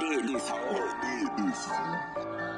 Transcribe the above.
绿绿草。绿绿草。